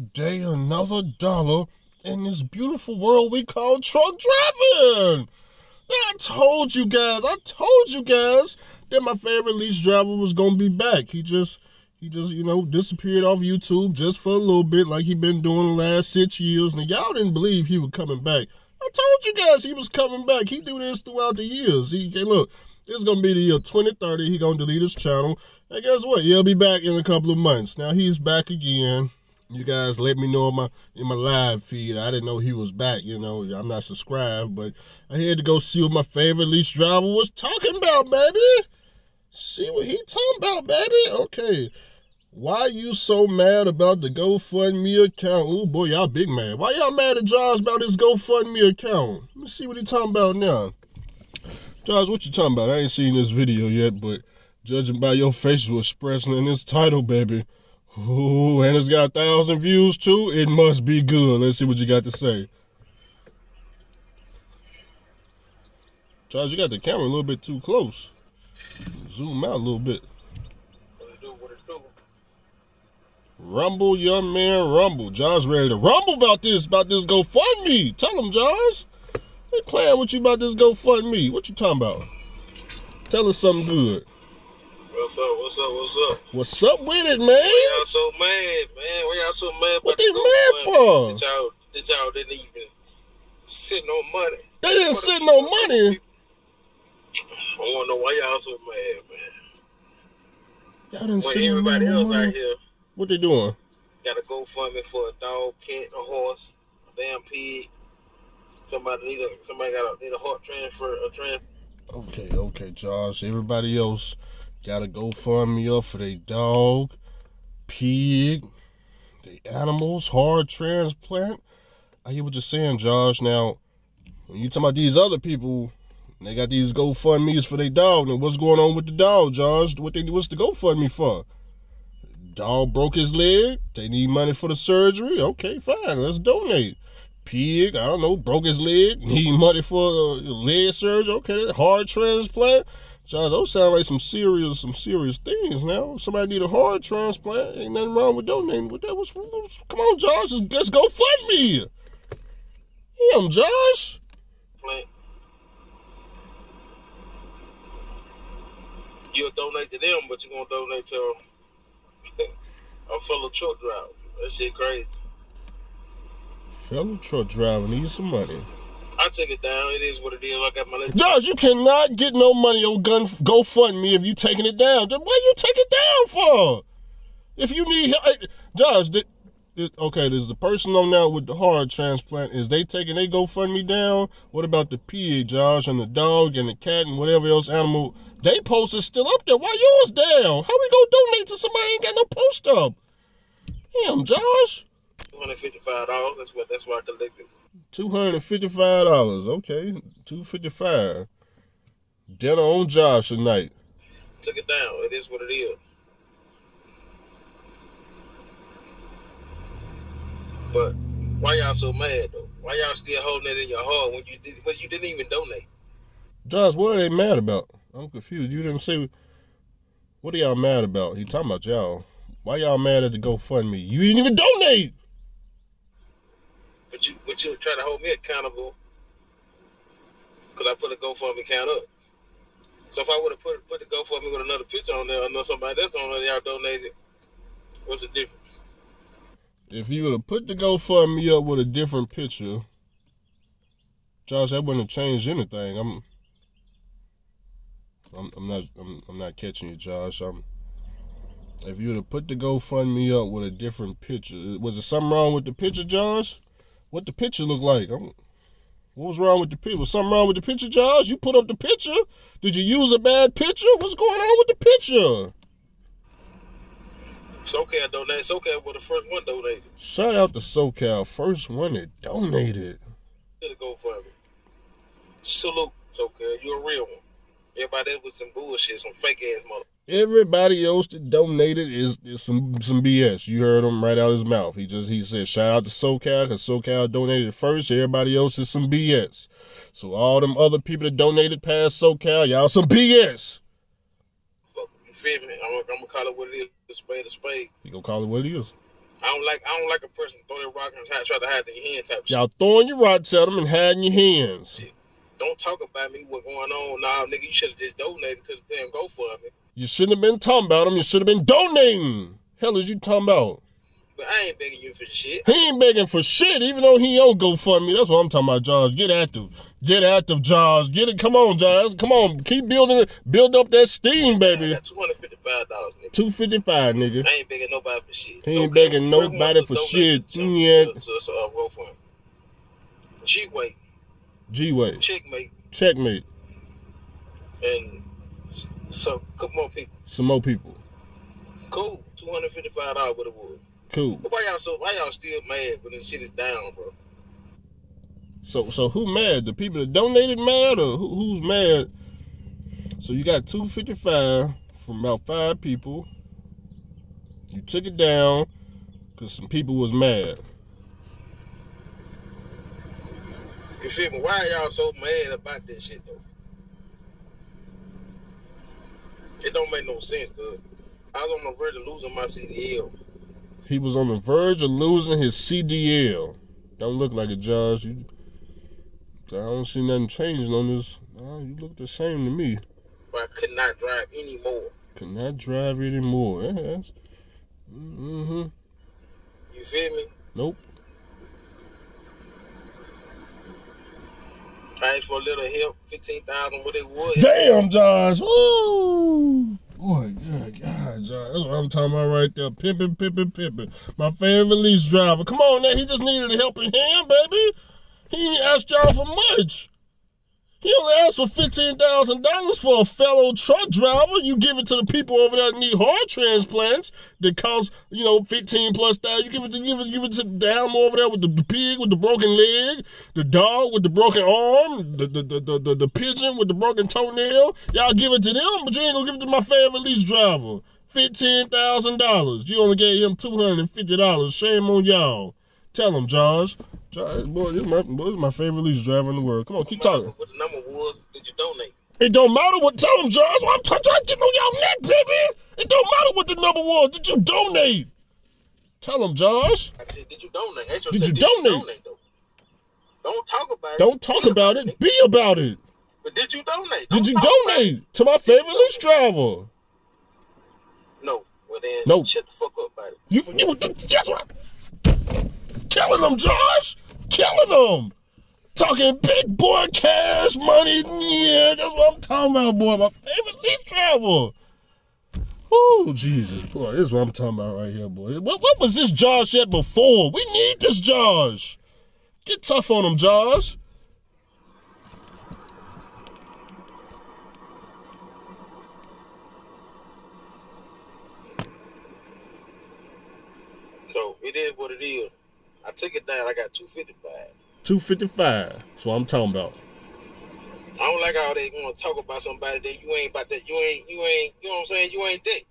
day, another dollar in this beautiful world we call truck driving. I told you guys, I told you guys that my favorite lease driver was gonna be back. He just he just, you know, disappeared off YouTube just for a little bit like he been doing the last six years. And y'all didn't believe he was coming back. I told you guys he was coming back. He do this throughout the years. He look, this is gonna be the year 2030. He gonna delete his channel. And guess what? He'll be back in a couple of months. Now he's back again. You guys let me know in my in my live feed. I didn't know he was back. You know, I'm not subscribed, but I had to go see what my favorite lease driver was talking about, baby. See what he talking about, baby. Okay. Why you so mad about the GoFundMe account? Oh boy, y'all big mad. Why y'all mad at Josh about his GoFundMe account? Let me see what he talking about now. Josh, what you talking about? I ain't seen this video yet, but judging by your facial expression and this title, baby. Ooh, and it's got a thousand views too. It must be good. Let's see what you got to say. Charles, you got the camera a little bit too close. Zoom out a little bit. Rumble, young man, rumble. Josh ready to rumble about this, about this GoFundMe. Tell him, Josh. They playing with you about this GoFundMe. What you talking about? Tell us something good. What's up? What's up? What's up? What's up with it, man? Why y'all so mad, man? Why y'all so mad? What they mad for? That y'all, that y'all didn't even sit no money. They didn't what sit no money. I want to know why y'all so mad, man. Y'all didn't when everybody no else money. out here what they doing? Got to go fund me for a dog, cat, a horse, a damn pig. Somebody need a somebody got a need a heart transfer, a trans. Okay, okay, Josh. Everybody else got to go fund me up for their dog, pig, the animals, hard transplant. I hear what you're saying, Josh. Now, when you talking about these other people, they got these GoFundMe's for their dog. And what's going on with the dog, Josh? What they what's the GoFundMe for? Dog broke his leg. They need money for the surgery. Okay, fine. Let's donate. Pig, I don't know, broke his leg. Need money for uh, leg surgery. Okay, heart transplant. Josh, those sound like some serious, some serious things. Now, somebody need a heart transplant. Ain't nothing wrong with donating with that. What's, come on, Josh, let's, let's go fund me. Him, Josh. Plant. You'll donate to them, but you're gonna donate to a fellow truck driver. That shit crazy. Fellow truck driver needs some money. Take it down. It is what it is. I got my. Josh, you cannot get no money on gun GoFundMe if you taking it down. What you take it down for? If you need, Josh, okay, there's the person on now with the heart transplant. Is they taking they GoFundMe down? What about the pig, Josh, and the dog and the cat and whatever else animal? They post is still up there. Why yours down? How we gonna donate to somebody ain't got no post up? Damn, Josh. Two hundred fifty-five dollars. That's what. That's what I collected. Two hundred fifty-five dollars. Okay, two fifty-five. Dinner on Josh tonight. Took it down. It is what it is. But why y'all so mad though? Why y'all still holding it in your heart when you did when you didn't even donate? Josh, what are they mad about? I'm confused. You didn't say what are y'all mad about? He talking about y'all. Why y'all mad at the GoFundMe? You didn't even donate. But you but you try to hold me accountable because I put a GoFundMe count up. So if I would have put put the GoFundMe with another picture on there, I know somebody else on there y'all donated. What's the difference? If you would have put the GoFundMe up with a different picture, Josh, that wouldn't have changed anything. I'm, I'm, I'm not, I'm, I'm not catching you, Josh. I'm. If you would have put the GoFundMe up with a different picture, was there something wrong with the picture, Josh? What the picture look like? I'm, what was wrong with the picture? Was something wrong with the picture, Josh? You put up the picture? Did you use a bad picture? What's going on with the picture? SoCal donated. SoCal was the first one donated. Shout out to SoCal, first one that donated. Did go for me. Salute, SoCal. You're a real one. Everybody else with some bullshit, some fake ass mother. Everybody else that donated is, is some some BS. You heard him right out his mouth. He just he said shout out to SoCal because SoCal donated first. Everybody else is some BS. So all them other people that donated past SoCal, y'all some BS. Fuck, you feel me? I'm, I'm gonna call it what it is. A spade a spade. You gonna call it what it is? I don't like I don't like a person throwing a rock and try, try to hide their hand type. Y'all throwing your rocks at them and hiding your hands. Don't talk about me, what going on. Nah, nigga, you should have just donated to the damn GoFundMe. You shouldn't have been talking about him. You should have been donating. Hell is you talking about? But I ain't begging you for shit. He ain't begging for shit, even though he don't go me. That's what I'm talking about, Josh. Get active. Get active, Josh. Get it. Come on, Josh. Come on. Keep building it. Build up that steam, baby. got two hundred fifty five dollars, nigga. Two fifty five, nigga. I ain't begging nobody for shit. He ain't begging nobody for shit. To, Yeah. to, to, to uh, G-Way, G way. Checkmate, Checkmate. and so couple more people. Some more people. Cool, two hundred fifty five dollars what it was. Cool. But why y'all so why y'all still mad when this shit is down, bro? So so who mad? The people that donated mad or who, who's mad? So you got 255 from about five people. You took it down because some people was mad. You feel me? Why y'all so mad about this shit though? It don't make no sense, cuz. I was on the verge of losing my CDL. He was on the verge of losing his CDL. Don't look like it, Josh. You, I don't see nothing changing on this. Uh, you look the same to me. but I could not drive anymore. Cannot drive anymore. Yes. Mm-hmm. You feel me? Nope. Asked for a little help, fifteen thousand, what it was. Damn, Josh. Woo! Boy, God, God, Josh. That's what I'm talking about right there. Pimping, pimping, pimping. My favorite lease driver. Come on, now. He just needed a helping hand, baby. He asked y'all for much. Only asked for $15,000 for a fellow truck driver. You give it to the people over there that need heart transplants that cost, you know, 15 plus thousand. You give it to give it, give it to the animal over there with the, the pig with the broken leg, the dog with the broken arm, the the, the, the, the, pigeon with the broken toenail. Y'all give it to them, but you ain't gonna give it to my favorite lease driver. $15,000. You only gave him $250. Shame on y'all. Tell him, Josh. Boy, this is my, boy, this is my favorite lease driver in the world. Come on, keep talking. What the number was, did you donate? It don't matter what. Tell them, Josh. I'm trying to get on y'all neck, baby. It don't matter what the number was. Did you donate? Tell them, Josh. I said, did you donate? Did you did donate? though? Don't talk about it. Don't talk about it. Be about it. But did you donate? Did you talk about it. donate to my favorite lease driver? No. Well then, No. shut the fuck up about it. You, you, guess what? Killing them, Josh. Killing them. Talking big boy cash money. Yeah, that's what I'm talking about, boy. My favorite lease travel. Oh, Jesus, boy. This is what I'm talking about right here, boy. What, what was this Josh at before? We need this Josh. Get tough on him, Josh. So it is what it is. I took it down. I got two fifty five. 255. That's what I'm talking about. I don't like how they want to talk about somebody that you ain't about that. You ain't. You ain't. You know what I'm saying? You ain't dick.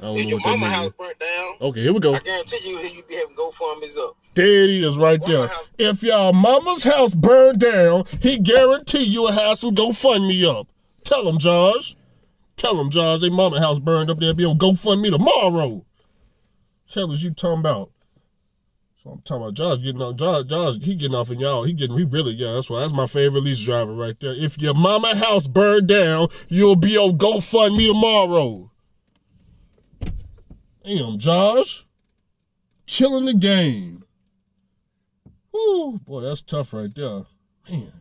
I don't If know your mama house burnt down, Okay, here we go. I guarantee you, you be having GoFundMe's up. There it is right there. If y'all mama's house burned down, he guarantee you will have some GoFundMe up. Tell him, Josh. Tell him, Josh, they mama house burned up there. Be on GoFundMe tomorrow. Tell us you talking about. So I'm talking about Josh getting off. Josh, Josh, he getting off in y'all. He getting, he really, yeah, that's why. That's my favorite lease driver right there. If your mama house burned down, you'll be on GoFundMe tomorrow. Damn, Josh. Killing the game. Whew, boy, that's tough right there. Man.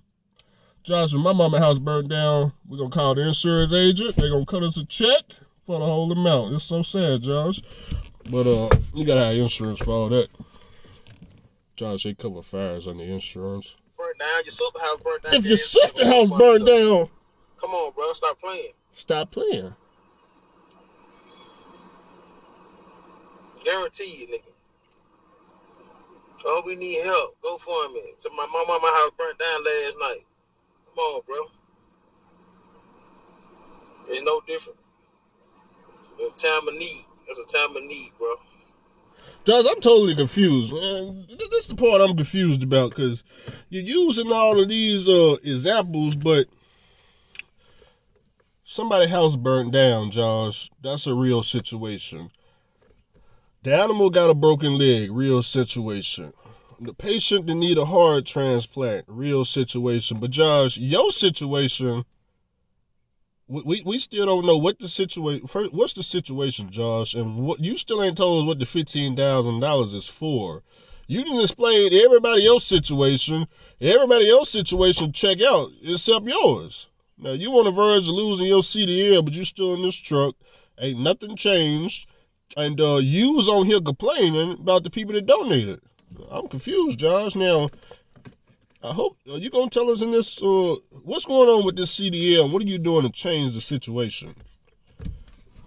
Josh, when my mama house burned down, we're gonna call the insurance agent. They're gonna cut us a check for the whole amount. It's so sad, Josh. But uh you gotta have insurance for all that. Josh, they cover fires on the insurance. Burnt down. Your sister house burnt down. If your sister house burned down, come on, bro. Stop playing. stop playing. Guarantee you, nigga. Oh, we need help. Go for me. So my my house burnt down last night. Come on, bro. It's no different. It's time of need. A time of need, bro. Josh, I'm totally confused. Man, this is the part I'm confused about because you're using all of these uh, examples, but somebody house burnt down, Josh. That's a real situation. The animal got a broken leg, real situation. The patient that need a heart transplant, real situation. But Josh, your situation, we we still don't know what the situation. What's the situation, Josh? And what you still ain't told us what the fifteen thousand dollars is for. You didn't explain everybody else's situation. Everybody else's situation check out except yours. Now you on the verge of losing your CDL, but you still in this truck. Ain't nothing changed. And uh, you was on here complaining about the people that donated. I'm confused, Josh. Now, I hope are you gonna tell us in this uh, what's going on with this CDL and what are you doing to change the situation?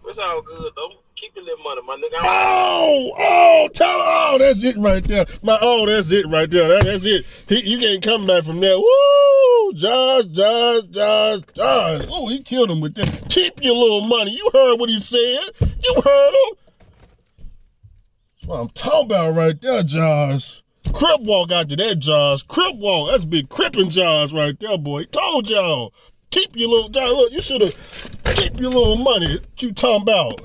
It's all good though. Keeping that money, my nigga. Oh, oh, tell oh, that's it right there. My oh, that's it right there. That, that's it. He, you can't come back from there. Woo! Josh, Josh, Josh, Josh. Oh, he killed him with that. Keep your little money. You heard what he said. You heard him. That's what I'm talking about right there, Josh. Crip walk to that, Josh. Crip walk. That's big cripping Josh right there, boy. Told y'all. Keep your little, Josh, look, you should have keep your little money. What you talking about?